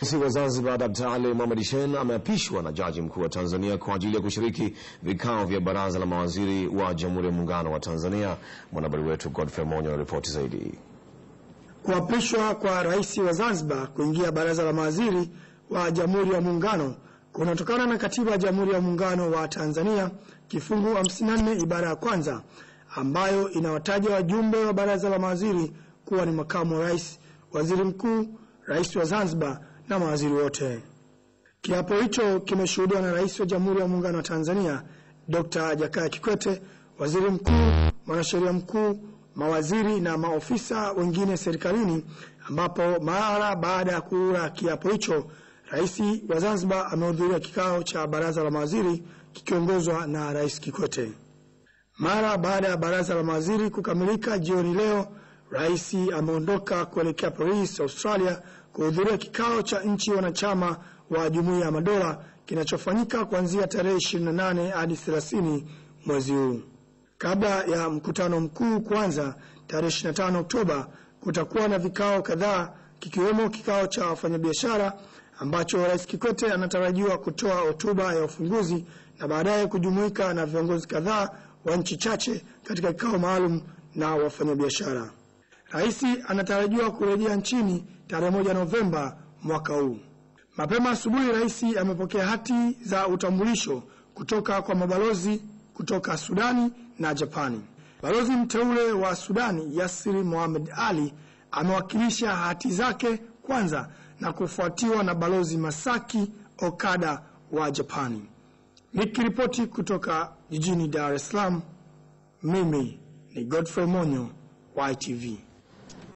Rais wa Zanzibar Dr. Ali Mohamed Shein ameapishwa na Jaji Mkuu wa Tanzania kwa ajili ya kushiriki vikao vya Baraza la Mawaziri wa Jamhuri ya Muungano wa Tanzania. Mwanahabari wetu Godfrey Monyo anaripoti zaidi. Kuapishwa kwa rais wa Zanzibar kuingia baraza la mawaziri wa Jamhuri ya Muungano kunatokana na Katiba ya Jamhuri ya Muungano wa Tanzania kifungu 54 ibara ya kwanza ambayo inawataja wajumbe wa baraza la mawaziri kuwa ni makamu wa rais, waziri mkuu, rais wa Zanzibar na mawaziri wote. Kiapo hicho kimeshuhudiwa na rais wa Jamhuri ya Muungano wa Tanzania Dr. Jakaya Kikwete, waziri mkuu, mwanasheria mkuu, mawaziri na maofisa wengine serikalini, ambapo mara baada ya kula kiapo hicho rais wa Zanzibar amehudhuria kikao cha baraza la mawaziri kikiongozwa na Rais Kikwete. Mara baada ya baraza la mawaziri kukamilika jioni leo, rais ameondoka kuelekea Paris, Australia, kuhudhuria kikao cha nchi wanachama wa Jumuiya ya Madola kinachofanyika kuanzia tarehe 28 hadi 30 mwezi huu. Kabla ya mkutano mkuu kuanza tarehe 25 Oktoba, kutakuwa na vikao kadhaa kikiwemo kikao cha wafanyabiashara ambacho Rais Kikwete anatarajiwa kutoa hotuba ya ufunguzi na baadaye kujumuika na viongozi kadhaa wa nchi chache katika kikao maalum na wafanyabiashara. Rais anatarajiwa kurejea nchini tarehe moja Novemba mwaka huu. Mapema asubuhi, rais amepokea hati za utambulisho kutoka kwa mabalozi kutoka Sudani na Japani. Balozi mteule wa Sudani Yasiri Mohamed Ali amewakilisha hati zake kwanza na kufuatiwa na balozi Masaki Okada wa Japani. Nikiripoti kutoka jijini Dar es Salaam, mimi ni Godfrey Monyo, YTV.